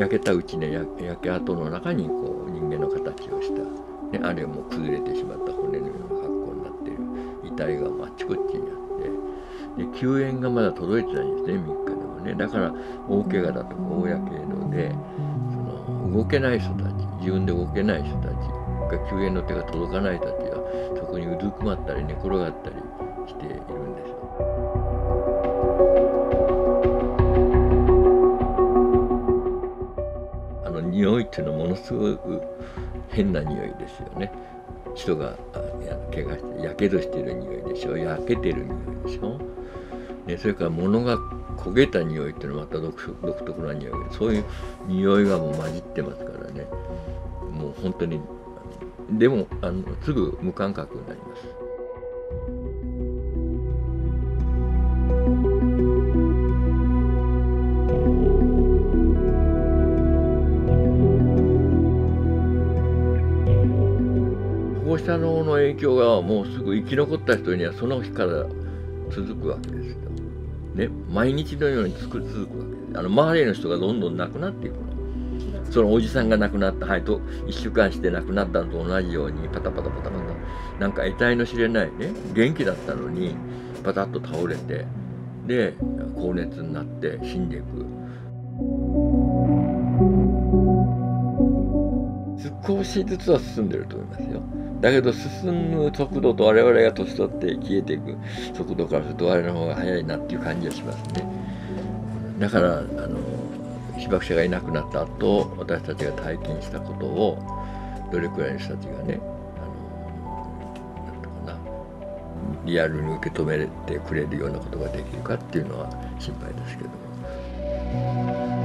焼けたうちね焼け跡の中にこう人間の形をした、ね、あるいはもう崩れてしまった骨のような格好になっている。遺体があっちこっちにあって。で救援がまだ届いてないんですね3日でもね。だから大怪我だとか大やけどでその動けない人たち自分で動けない人たちが救援の手が届かない人たちがそこにうずくまったり寝転がったりしているんですあっていうのはものすごく変な匂いですよね。人が怪我してやけどしてる匂いでしょ。焼けてる匂いでしょ、ね、それから物が焦げた匂いっていうのはまた独特な匂い。でそういう匂いがもう混じってますからね。もう本当にでもあのすぐ無感覚になります。射能の影響がもうすぐ生き残った人にはその日から続くわけですよ。ね、毎日のようにつく続くわけです。あの周りの人がどんどんなくなっていくの。そのおじさんが亡くなった、はい、と1週間して亡くなったのと同じようにパタパタパタパタなんか得体の知れないね元気だったのにパタッと倒れてで高熱になって死んでいく少しずつは進んでると思いますよだけど進む速度と我々が年取って消えていく速度からすると我々の方が速いなっていう感じがしますねだからあの被爆者がいなくなった後私たちが体験したことをどれくらいの人たちがねあのなんとかなリアルに受け止めてくれるようなことができるかっていうのは心配ですけども。